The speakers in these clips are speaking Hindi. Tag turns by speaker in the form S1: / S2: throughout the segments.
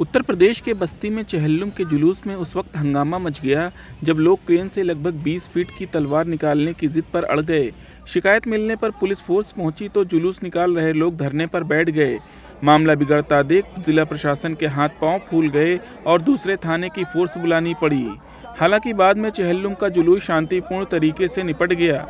S1: उत्तर प्रदेश के बस्ती में चहल्लुम के जुलूस में उस वक्त हंगामा मच गया, जब लोग क्रेन से लगभग 20 फीट की तलवार निकालने की जिद पर अड़ गए। शिकायत मिलने पर पुलिस फोर्स पहुँची तो जुलूस निकाल रहे लोग धरने पर बैठ गए। मामला बिगड़ता देख जिला प्रशासन के हाथ पाँव फूल गए और दूसरे थाने की फोर्स बुलानी पड़ी। हालाँकि बाद में चहल्लुम का जुलूस शांतिपूर्ण तरीके से निपट गया।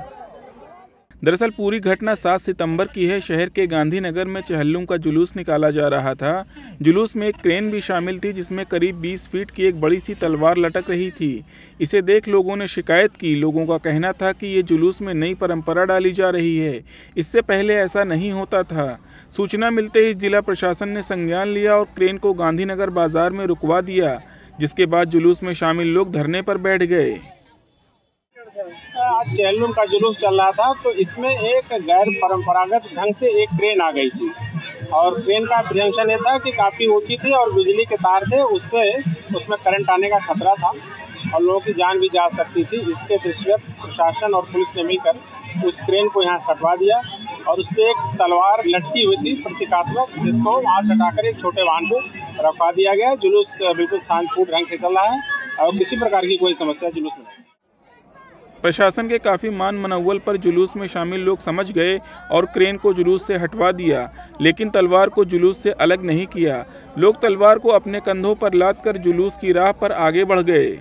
S1: दरअसल पूरी घटना 7 सितंबर की है। शहर के गांधीनगर में चहल्लुम का जुलूस निकाला जा रहा था। जुलूस में एक क्रेन भी शामिल थी, जिसमें करीब 20 फीट की एक बड़ी सी तलवार लटक रही थी। इसे देख लोगों ने शिकायत की। लोगों का कहना था कि ये जुलूस में नई परंपरा डाली जा रही है। इससे पहले ऐसा नहीं होता था। सूचना मिलते ही जिला प्रशासन ने संज्ञान लिया और क्रेन को गांधीनगर बाज़ार में रुकवा दिया, जिसके बाद जुलूस में शामिल लोग धरने पर बैठ गए।
S2: आज का जुलूस चल रहा था तो इसमें एक गैर परंपरागत ढंग से एक ट्रेन आ गई थी। और ट्रेन का प्रिजंक्शन ये था कि काफ़ी ऊँची थी और बिजली के तार थे, उससे उसमें करंट आने का खतरा था और लोगों की जान भी जा सकती थी। इसके दृष्टिगत प्रशासन और पुलिस ने मिलकर उस ट्रेन को यहाँ हटवा दिया और उस पर एक तलवार लटकी हुई थी प्रतीकात्मक, जिसको वहाँ हटाकर एक छोटे वाहन को रखवा दिया गया। जुलूस बिल्कुल शांतिपूर्ण ढंग से चल रहा है और किसी प्रकार की कोई समस्या जुलूस में
S1: प्रशासन के काफ़ी मान मनौवल पर जुलूस में शामिल लोग समझ गए और क्रेन को जुलूस से हटवा दिया, लेकिन तलवार को जुलूस से अलग नहीं किया। लोग तलवार को अपने कंधों पर लाद कर जुलूस की राह पर आगे बढ़ गए।